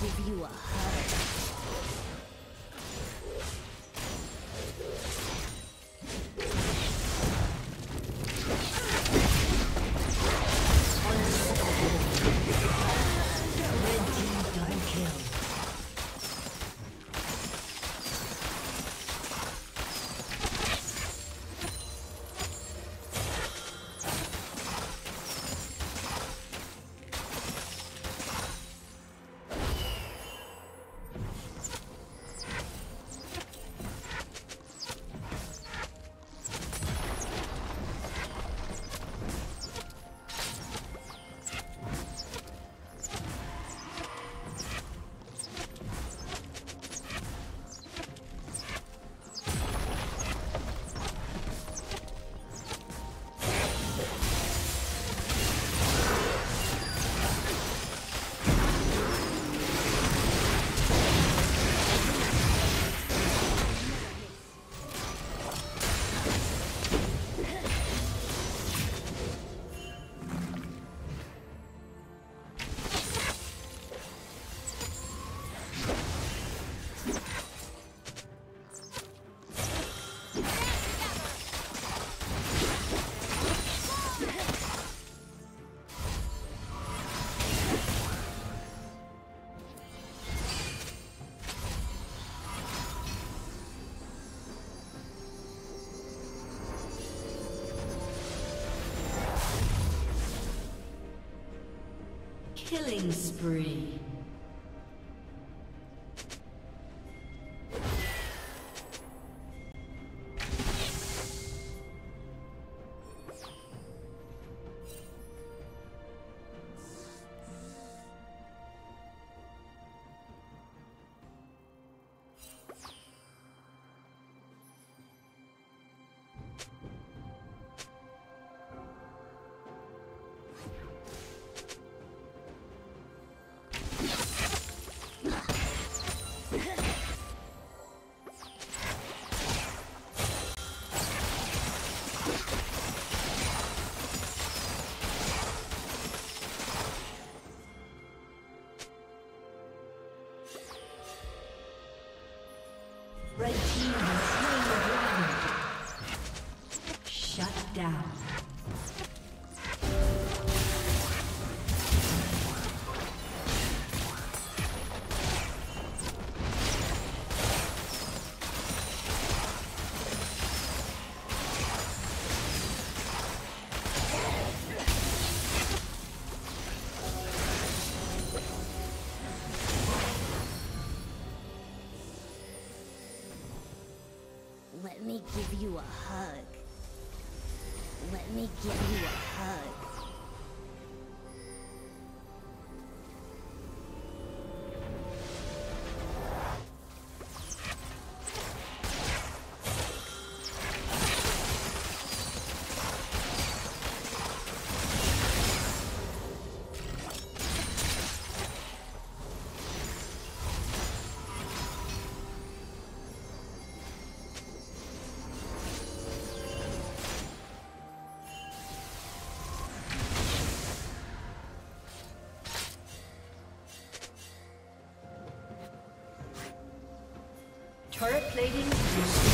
Give you a hug. Killing spree. Red team. Me give you a hug. Let me give you a hug. Turret plating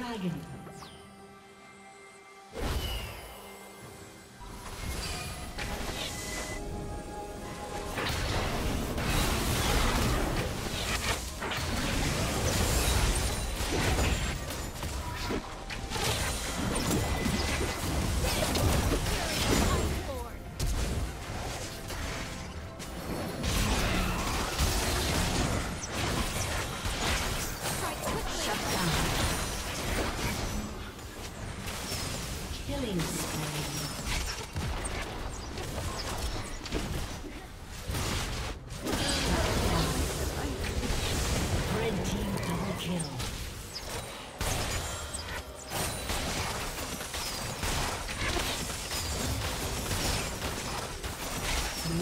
Dragon.